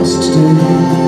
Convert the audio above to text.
Yesterday